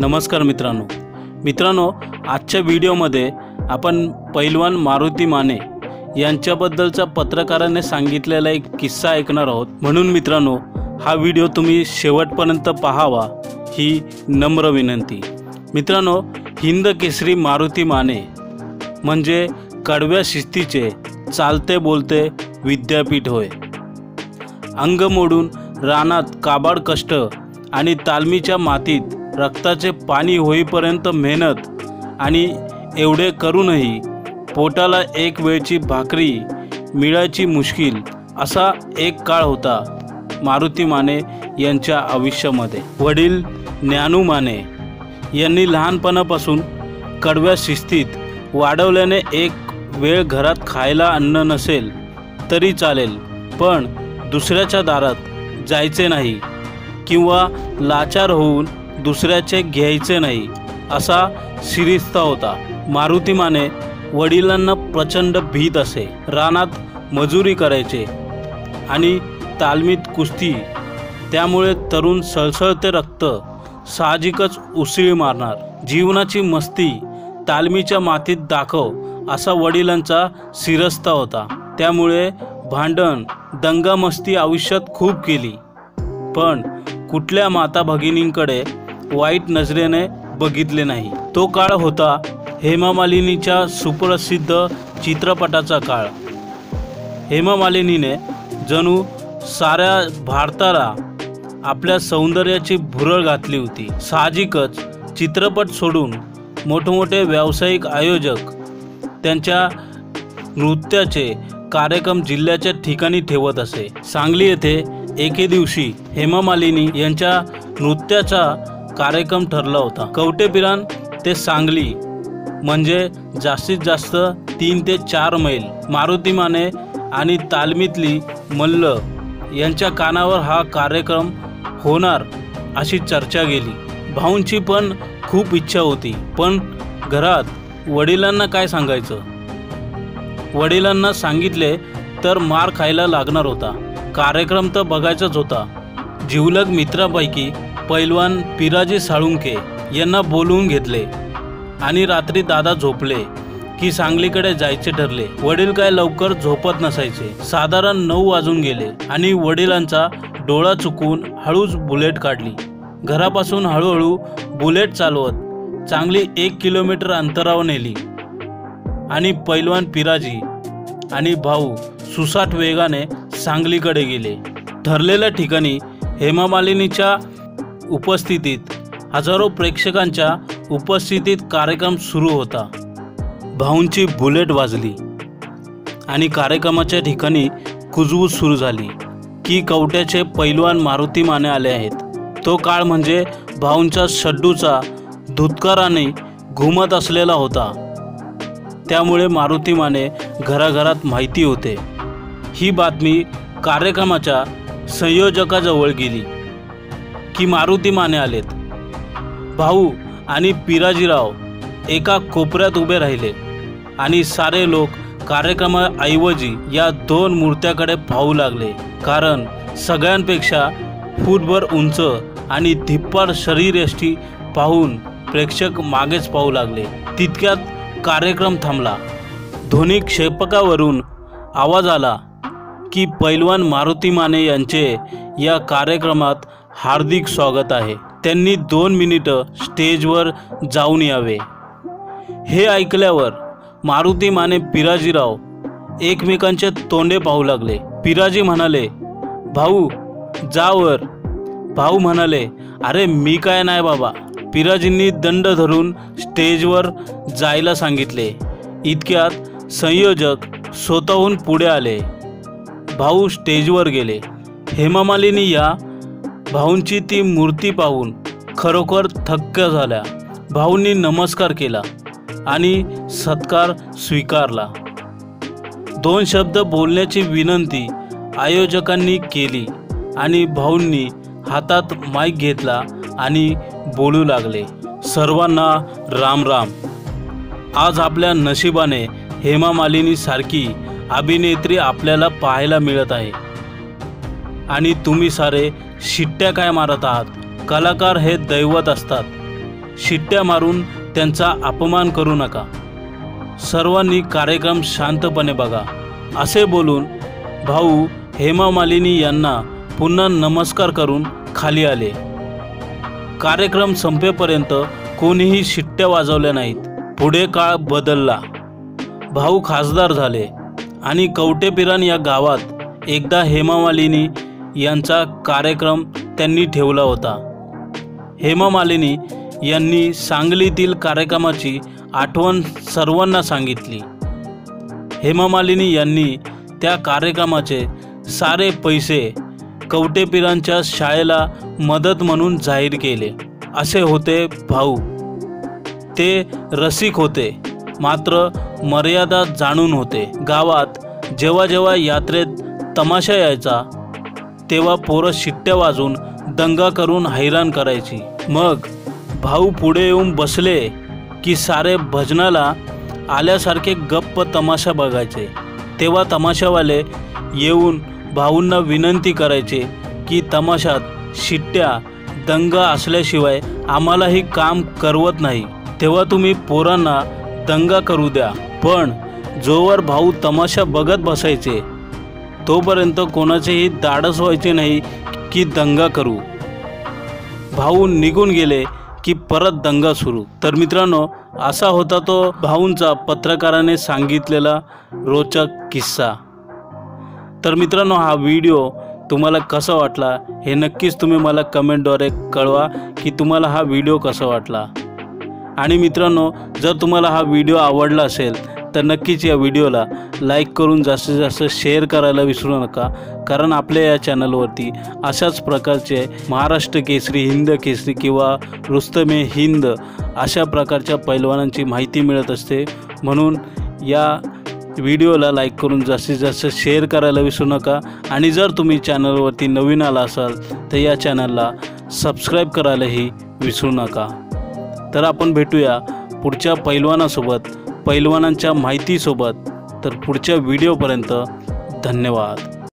नमस्कार मित्रांनो. मित्रांनो आजच्या व्हिडिओमध्ये आपण पैलवान मारुती माने यांच्याबद्दलचा पत्रकाराने सांगितलेला एक किस्सा ऐकणार आहोत. म्हणून मित्रांनो हा व्हिडिओ तुम्ही शेवटपर्यंत पाहावा ही नम्र विनंती. मित्रांनो हिंद केसरी मारुती माने म्हणजे कडव्या शिस्तीचे चालते बोलते विद्यापीठ होय. अंग मोडून रानात काबाड कष्ट आणि तालमीच्या मातीत रक्ताचे पाणी होईपर्यंत मेहनत आणि एवढे करूनही पोटाला एक वेळची भाकरी मिळायची मुश्किल असा एक काळ होता मारुती माने यांच्या आयुष्यामध्ये. वडील ज्ञानू माने यांनी लहानपणापासून कडव्या शिस्तीत वाढवल्याने एक वेळ घरात खायला अन्न नसेल तरी चालेल पण दुसऱ्याच्या दारात जायचे नाही किंवा लाचार होऊन दुसऱ्याचे घ्यायचे नाही असा शिरिस्ता होता. मारुती माने वडिलांना प्रचंड भीत असे. रानात मजुरी करायचे आणि तालमीत कुस्ती. त्यामुळे तरुण सळसळते रक्त साहजिकच उसळी मारणार. जीवनाची मस्ती तालमीच्या मातीत दाखव असा वडिलांचा शिरस्ता होता. त्यामुळे भांडण दंगामस्ती आयुष्यात खूप केली. पण कुठल्या माता भगिनींकडे वाईट नजरेने बघितले नाही. तो काळ होता हेमा मालिनीच्या सुप्रसिद्ध चित्रपटाचा काळ. हेमा मालिनीने जणू साऱ्या भारताला आपल्या सौंदर्याची भुरळ घातली होती. साहजिकच चित्रपट सोडून मोठमोठे व्यावसायिक आयोजक त्यांच्या नृत्याचे कार्यक्रम जिल्ह्याच्या ठिकाणी ठेवत असे. सांगली येथे एके दिवशी हेमा मालिनी यांच्या नृत्याचा कार्यक्रम ठरला होता. कवटेपिरान ते सांगली म्हणजे जास्तीत जास्त तीन ते चार मैल. मारुती माने आणि तालमीतली मल्ल यांच्या कानावर हा कार्यक्रम होणार अशी चर्चा गेली. भाऊंची पण खूप इच्छा होती. पण घरात वडिलांना काय सांगायचं? वडिलांना सांगितले तर मार खायला लागणार होता. कार्यक्रम तर बघायचाच होता. जिवलग मित्रापैकी पैलवान पिराजी साळुंके यांना बोलवून घेतले आणि रात्री दादा झोपले की सांगलीकडे जायचे ठरले. वडील काय लवकर झोपत नसायचे. साधारण नऊ वाजून गेले आणि वडिलांचा डोळा चुकून हळूच बुलेट काढली. घरापासून हळूहळू बुलेट चालवत चांगली एक किलोमीटर अंतरावर नेली. आणि पैलवान पिराजी आणि भाऊ सुसाट वेगाने सांगलीकडे गेले. ठरलेल्या ठिकाणी हेमामालिनीच्या उपस्थितीत हजारो प्रेक्षकांच्या उपस्थितीत कार्यक्रम सुरू होता. भाऊंची बुलेट वाजली आणि कार्यक्रमाच्या ठिकाणी कुजबूज सुरू झाली की कवट्याचे पैलवान मारुती माने आले आहेत. तो काळ म्हणजे भाऊंच्या शड्डूचा धुतकाराने घुमत असलेला होता. त्यामुळे मारुती माने घराघरात माहिती होते. ही बातमी कार्यक्रमाच्या संयोजकाजवळ गेली. की मारुती माने आलेत. भाऊ आणि पिराजीराव एका कोपऱ्यात उभे राहिले आणि सारे लोक कार्यक्रमाऐवजी या दोन मूर्त्याकडे पाहू लागले. कारण सगळ्यांपेक्षा फूटभर उंच आणि धिप्पाड शरीरयष्टी पाहून प्रेक्षक मागेच पाहू लागले. तितक्यात कार्यक्रम थांबला. ध्वनी क्षेपकावरून आवाज आला की पैलवान मारुती माने यांचे या कार्यक्रमात हार्दिक स्वागत आहे. त्यांनी दोन मिनिटं स्टेजवर जाऊन यावे. हे ऐकल्यावर मारुती माने पिराजीराव एकमेकांचे तोंडे पाहू लागले. पिराजी म्हणाले भाऊ जावर भाऊ म्हणाले अरे मी काय नाही बाबा. पिराजींनी दंड धरून स्टेजवर जायला सांगितले. इतक्यात संयोजक स्वतःहून पुढे आले. भाऊ स्टेजवर गेले. हेमामालिनी या भाऊंची ती मूर्ती पाहून खरोखर थक्क झाल्या. भाऊंनी नमस्कार केला आणि सत्कार स्वीकारला. दोन शब्द बोलण्याची विनंती आयोजकांनी केली आणि भाऊंनी हातात माईक घेतला आणि बोलू लागले. सर्वांना राम राम. आज आपल्या नशिबाने हेमा मालिनीसारखी अभिनेत्री आपल्याला पाहायला मिळत आहे. आणि तुम्ही सारे शिट्ट्या काय मारत आहात? कलाकार हे दैवत असतात. शिट्ट्या मारून त्यांचा अपमान करू नका. सर्वांनी कार्यक्रम शांतपणे बघा. असे बोलून भाऊ हेमा मालिनी यांना पुन्हा नमस्कार करून खाली आले. कार्यक्रम संपेपर्यंत कोणीही शिट्ट्या वाजवल्या नाहीत. पुढे काळ बदलला. भाऊ खासदार झाले आणि कवटेपिरान या गावात एकदा हेमा मालिनी यांचा कार्यक्रम त्यांनी ठेवला होता. हेमा मालिनी यांनी सांगलीतील कार्यक्रमाची आठवण सर्वांना सांगितली. हेमा मालिनी यांनी त्या कार्यक्रमाचे सारे पैसे कवटेपिरांच्या शाळेला मदत म्हणून जाहीर केले. असे होते भाऊ. ते रसिक होते मात्र मर्यादा जाणून होते. गावात जेव्हा जेव्हा यात्रेत तमाशा यायचा तेव्हा पोरं शिट्ट्या वाजून दंगा करून हैराण करायची. मग भाऊ पुढे येऊन बसले की सारे भजनाला आल्यासारखे गप्प तमाशा बघायचे. तेव्हा तमाशावाले येऊन भाऊंना विनंती करायचे की तमाशात शिट्ट्या दंगा असल्याशिवाय आम्हालाही काम करवत नाही. तेव्हा तुम्ही पोरांना दंगा करू द्या. पण जोवर भाऊ तमाशा बघत बसायचे तोपर्यंत कोणाचेही धाडस व्हायचे नाही की दंगा करू. भाऊ निघून गेले की परत दंगा सुरू. तर मित्रांनो असा होता तो भाऊंचा पत्रकाराने सांगितलेला रोचक किस्सा. तर मित्रांनो हा व्हिडिओ तुम्हाला कसा वाटला हे नक्कीच तुम्ही मला कमेंटद्वारे कळवा की तुम्हाला हा व्हिडिओ कसा वाटला. आणि मित्रांनो जर तुम्हाला हा व्हिडिओ आवडला असेल तर नक्कीच या व्हिडिओला लाईक करून जास्तीत जास्त शेअर करायला विसरू नका. कारण आपल्या या चॅनलवरती अशाच प्रकारचे महाराष्ट्र केसरी हिंद केसरी किंवा रुस्तमे हिंद अशा प्रकारच्या पैलवानांची माहिती मिळत असते. म्हणून या व्हिडिओला लाईक करून जास्तीत जास्त शेअर करायला विसरू नका. आणि जर तुम्ही चॅनलवरती नवीन आला असाल तर या चॅनलला सबस्क्राईब करायलाही विसरू नका. तर आपण भेटूया पुढच्या पैलवानासोबत. पैलवानांच्या माहितीसोबत. तर पुढच्या व्हिडिओपर्यंत धन्यवाद.